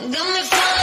Got me falling.